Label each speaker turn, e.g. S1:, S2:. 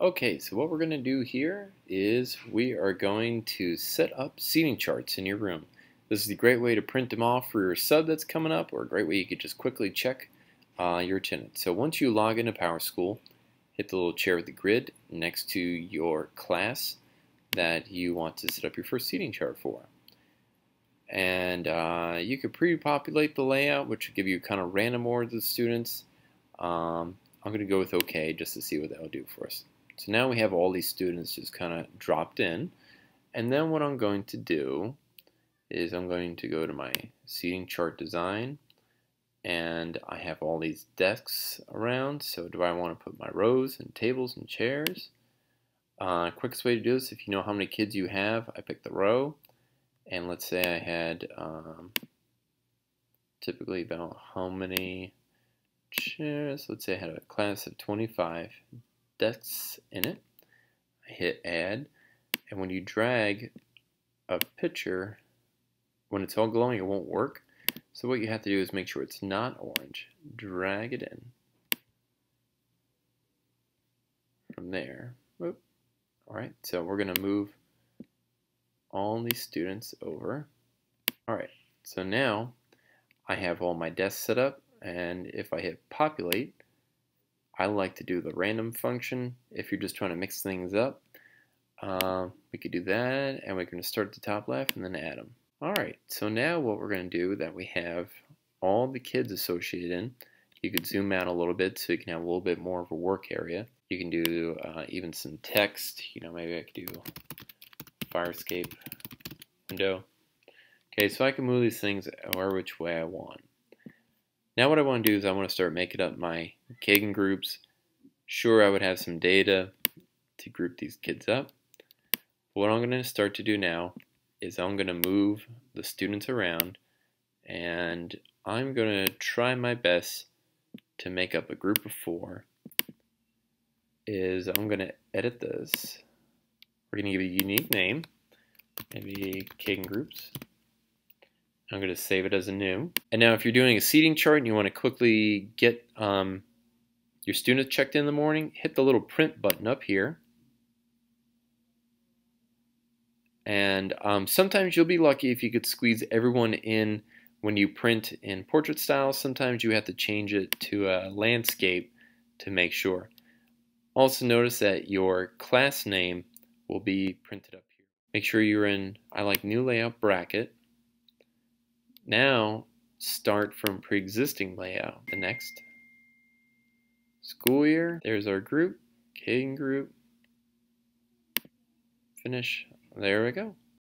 S1: Okay, so what we're going to do here is we are going to set up seating charts in your room. This is a great way to print them off for your sub that's coming up or a great way you could just quickly check uh, your attendance. So once you log into PowerSchool, hit the little chair with the grid next to your class that you want to set up your first seating chart for. And uh, you could pre-populate the layout which will give you kind of random order of students. Um, I'm going to go with OK just to see what that'll do for us. So now we have all these students just kind of dropped in. And then what I'm going to do is I'm going to go to my seating chart design and I have all these desks around. So do I want to put my rows and tables and chairs? Uh, quickest way to do this, if you know how many kids you have, I pick the row. And let's say I had um, typically about how many chairs? Let's say I had a class of 25 desks in it. I hit add, and when you drag a picture, when it's all glowing, it won't work. So what you have to do is make sure it's not orange. Drag it in. From there. Whoop. Alright, so we're going to move all these students over. Alright, so now I have all my desks set up, and if I hit populate, I like to do the random function if you're just trying to mix things up. Uh, we could do that, and we're going to start at the top left and then add them. Alright, so now what we're going to do that we have all the kids associated in, you could zoom out a little bit so you can have a little bit more of a work area. You can do uh, even some text, you know, maybe I could do fire escape window. Okay, so I can move these things however which way I want. Now what I want to do is I want to start making up my Kagan groups. Sure, I would have some data to group these kids up. What I'm going to start to do now is I'm going to move the students around and I'm going to try my best to make up a group of four is I'm going to edit this. We're going to give it a unique name, maybe Kagan groups. I'm going to save it as a new. And now if you're doing a seating chart and you want to quickly get um, your students checked in the morning, hit the little print button up here. And um, sometimes you'll be lucky if you could squeeze everyone in when you print in portrait style. Sometimes you have to change it to a landscape to make sure. Also notice that your class name will be printed up here. Make sure you're in, I like new layout bracket. Now, start from pre-existing layout. The next school year, there's our group, Kagan group. Finish. There we go.